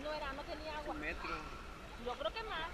no era, no tenía agua. Un metro. Yo creo que más.